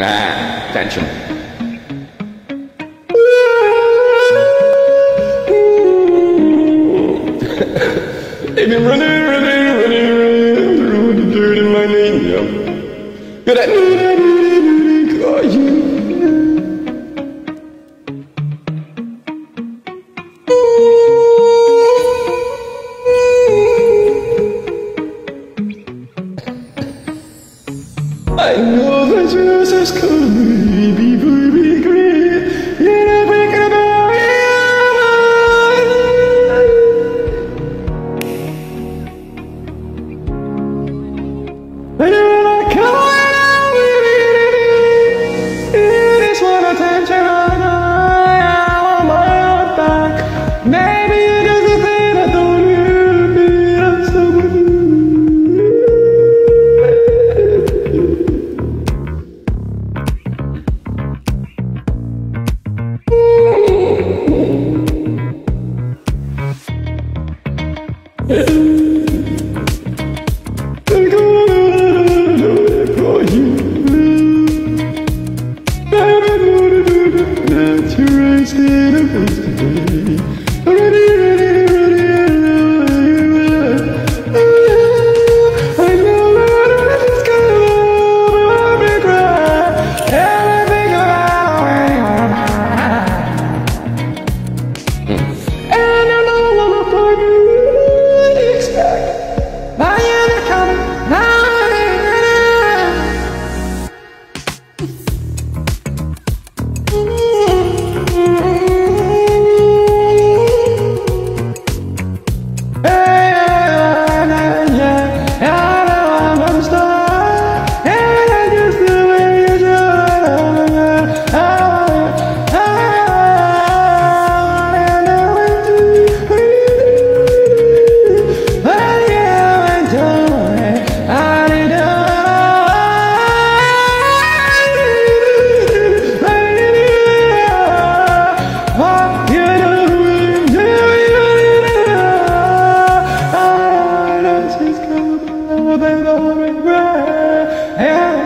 Ah, attention. They've been running, running, running, running through the dirt in my name, yeah. Good at you. I know that Jesus could be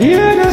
You know